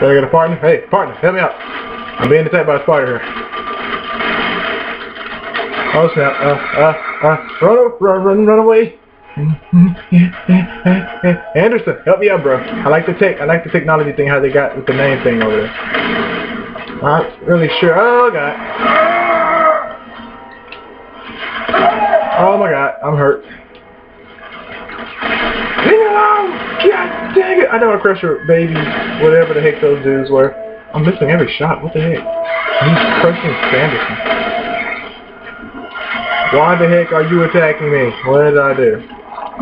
I get a partner? Hey, partner, help me out. I'm being attacked by a spider here. Oh snap, uh, uh, uh, run, run, run, run away. Anderson, help me out, bro. I like the tech, I like the technology thing, how they got with the name thing over there. I'm Not really sure. Oh god. Oh my god, I'm hurt. Dang it! I know I crushed your baby, whatever the heck those dudes were. I'm missing every shot. What the heck? He's crushing Sanderson. Why the heck are you attacking me? What did I do?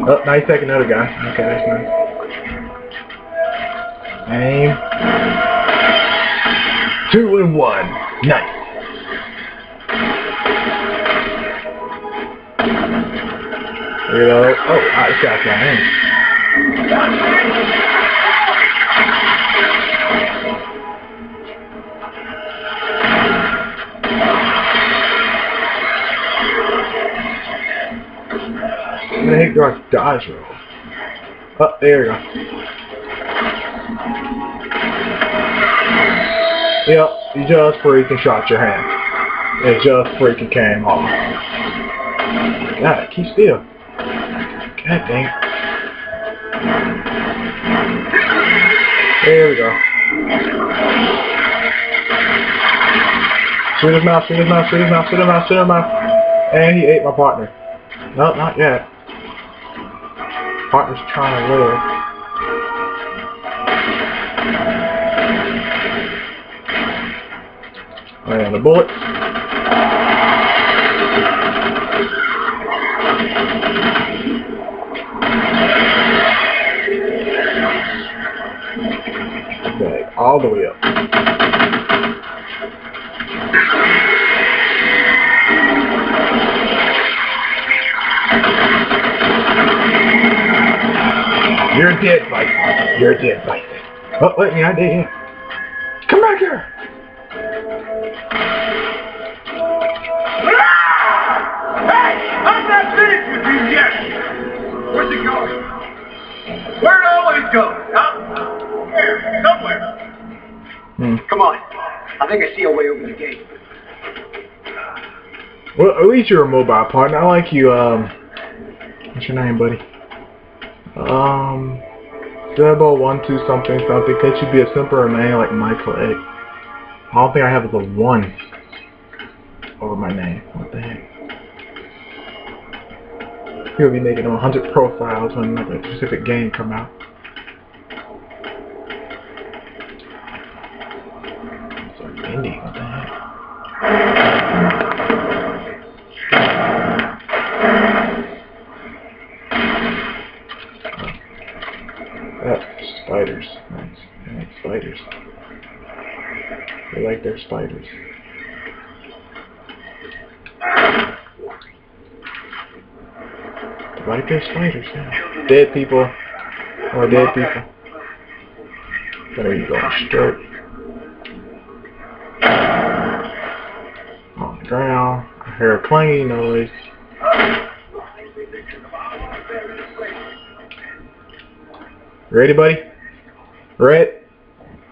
Oh, now he's attacking another guy. Okay, that's nice. Aim. Two and one. Nice. Reload. Oh, I shot my name. Where the heck do I dodge roll? Oh, there you go. Yep, you just freaking shot your hand. It just freaking came off. God, keep still. God dang. There we go. Shoot his mouth, shoot his mouth, shoot his mouth, shoot his mouth, shoot his mouth. And he ate my partner. No, not yet. Partner's trying to live. Oh, and the bullet. Okay, all the way up. You're dead, Bison. You're dead, Bison. Oh, wait, yeah, I did, on. I think I see a way over the gate. Well, at least you're a mobile partner. I like you, um... What's your name, buddy? Um... Zebo one two something something. Could you be a simpler name like Michael A? I don't think I have the one over my name. What the heck? He'll be making 100 profiles when like a specific game come out. Ah, spiders. Nice. I like spiders. They like their spiders. They like their spiders, yeah. Dead people or dead people. There you go, straight. On the ground. I hear a clanging noise. Ready, buddy? Red?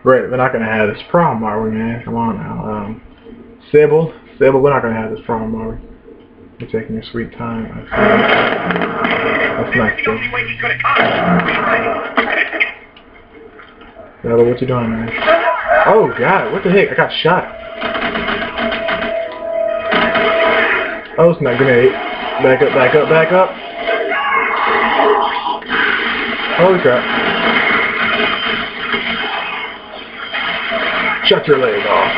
Red, we're not gonna have this problem, are we, man? Come on now. Um, Sybil? Sybil, we're not gonna have this problem, are we? You're taking your sweet time. That's nice, Sybil. Sybil, what you doing, man? Oh, God, what the heck? I got shot. Oh, snap, grenade. Back up, back up, back up. Holy crap. Shut your leg off.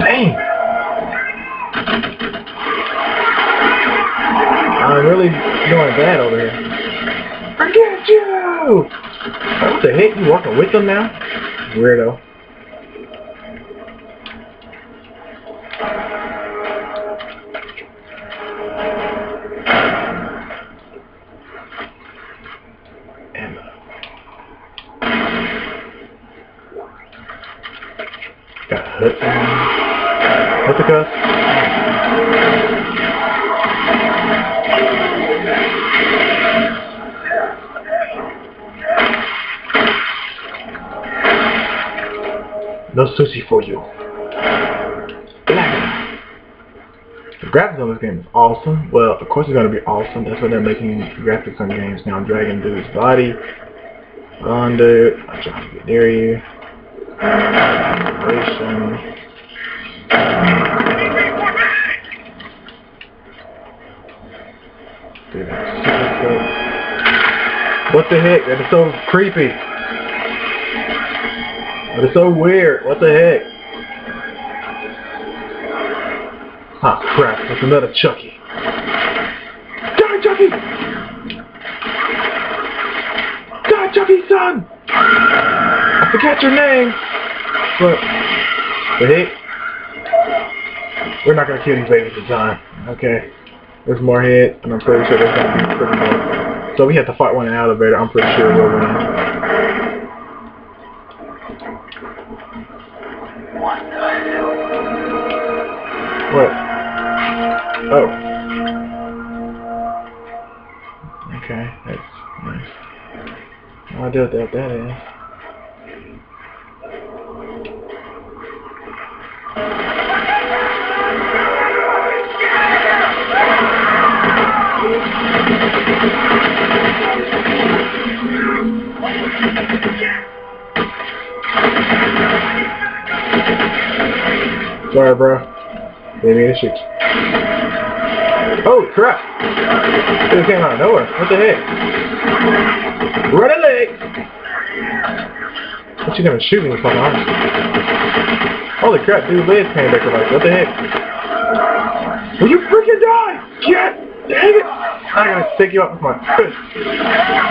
Dang. I'm really doing bad over here. Forget you! What the heck? You walking with them now? Weirdo. 13, Hippicus. No sushi for you. The graphics on this game is awesome. Well, of course it's going to be awesome. That's why they're making graphics on games now. Dragon Dude's body. Under. I'm trying to get near you. Operation. Dude. What the heck? That is so creepy. That is so weird. What the heck? Ah, crap. That's another Chucky. Die, Chucky! Die, Chucky, son! I forget your name! But, the heck? We're not gonna kill these babies this time. Okay. There's more hits, and I'm pretty sure there's gonna be pretty more. So we have to fight one in the elevator. I'm pretty sure we'll win. What? Oh. Okay, that's nice. No idea what that is. Sorry, bro. Didn't mean to shoot. Oh, crap. This came out of nowhere. What the heck? Run a leg! What you gonna shoot me with fucking arms? Holy crap, dude, legs came back to life. What the heck? Will you freaking die? Shit! I'm gonna stick you up with my fist.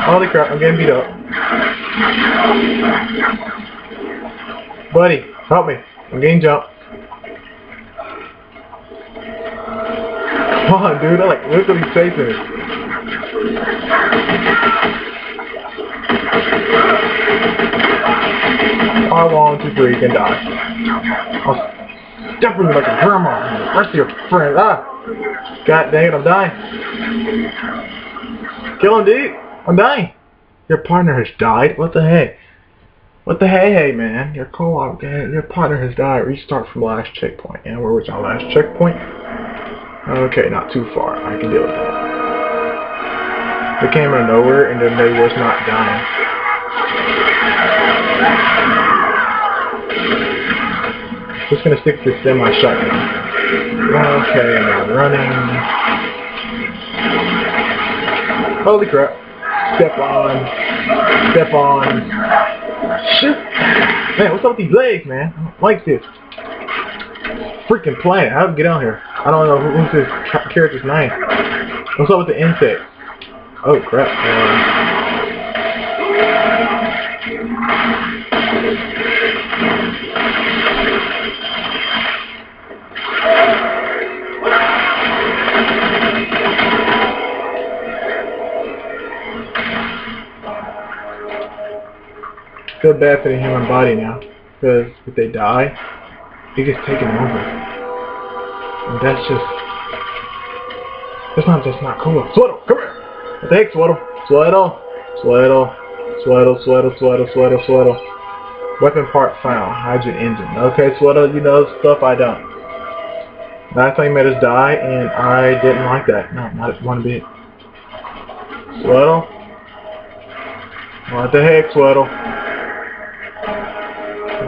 Holy crap, I'm getting beat up. Buddy, help me. I'm getting jumped. Come on, dude. I like literally chasing it. I want to freaking die. I'll step in like a grandma and the rest of your friends. Ah! God dang it, I'm dying. Kill him, dude. I'm dying. Your partner has died? What the heck? What the hey hey man? Your co-op your partner has died. Restart from last checkpoint. And where was our last checkpoint? Okay, not too far. I can deal with that. They came out of nowhere and then they was not dying. Just gonna stick to semi shotgun. Okay, I'm running. Holy crap. Step on. Step on. Shit. Man, what's up with these legs, man? I don't like this. Freaking plant. How to get on here? I don't know who, who's this character's name. What's up with the insect? Oh crap. Um, feel bad for the human body now. Because if they die, it gets taken over. And that's just... That's not just not cool. Sweatle, come here! Heck, Sweatle? Sweatle, Sweatle, Sweatle, Sweatle, Sweatle, Sweatle, Sweatle. Weapon part found. Hydrogen engine. Okay, Sweatle, you know stuff I don't. Last you made us die, and I didn't like that. No, not one bit. Sweatle? What the heck, Sweatle?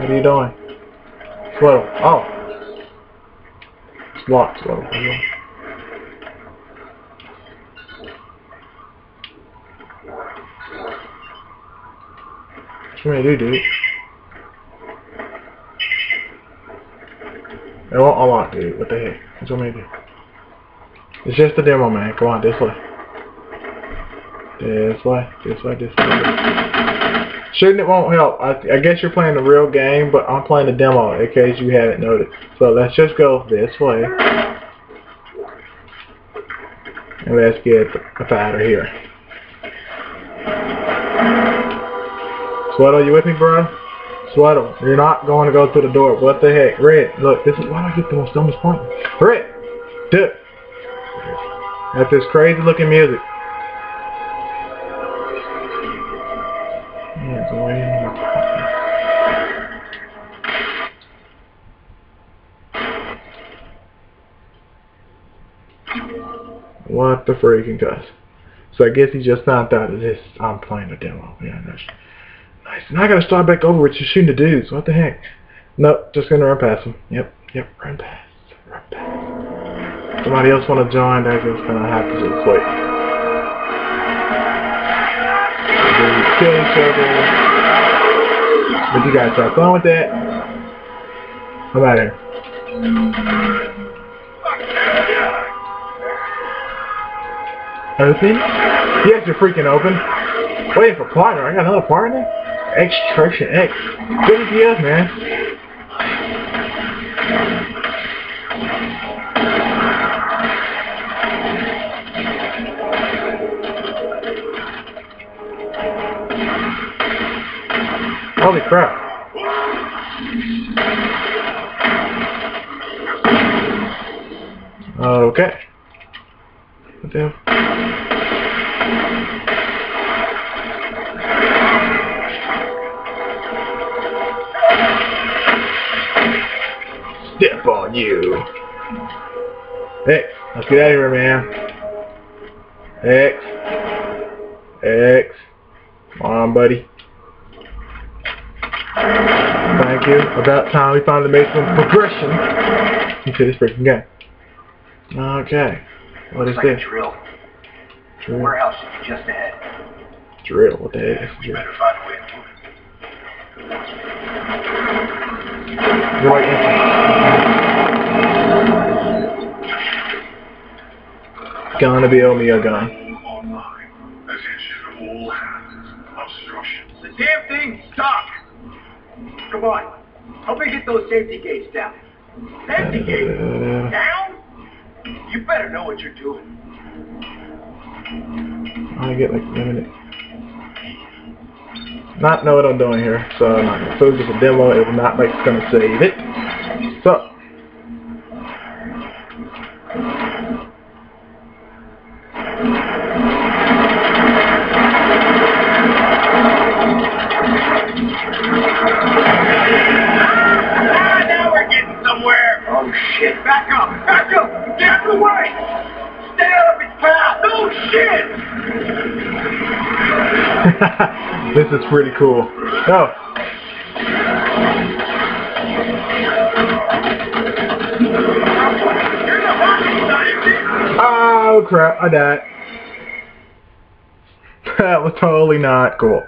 What are you doing? Sweatle. Oh. It's locked, Sweatle. What you want to do, dude? It won't unlock, dude. What the heck? What you want to do? It's just a demo, man. Come on, this way. This way. This way, this way. Shooting it won't help. I, I guess you're playing the real game, but I'm playing the demo in case you haven't noticed. So let's just go this way. And let's get the out of here. Sweatle, you with me, bro? Sweatle, you're not going to go through the door. What the heck? Red, look, this is why do I get the most dumbest point. Red, dip. That's this crazy looking music. What the freaking cuss. So I guess he just found out that this I'm playing a demo. Yeah, that's nice. And I gotta start back over with you shooting the dudes. What the heck? Nope, just gonna run past him. Yep, yep, run past. Run past. Somebody else wanna join, they're just gonna have to just wait. Each other. But you guys have fun with that. I'm out here. Open? Yes, you're freaking open. Waiting for partner. I got another partner? Extraction X. Good idea, man. Holy crap. Okay. Step on you. X, let's get out of here, man. X. X. Come on, buddy. Thank you. About time we finally made some progression into this freaking game. Okay. What is like this? a drill. Drill. Warehouse be just ahead. Drill. What the heck is We drill? better find a way to move it. You're like Gonna build me a gun. Online. As it all hands. Obstruction. The damn thing's stuck! Come on. Help me get those safety gates down. Safety gates? Uh, Down? You better know what you're doing. I get like a minute. Not know what I'm doing here, so. So it's just a demo. It will not like gonna save it. So. Back up! Back up! Get out of the way! Stay out of its path! Oh shit! this is pretty cool. Oh, oh crap! I died. that was totally not cool.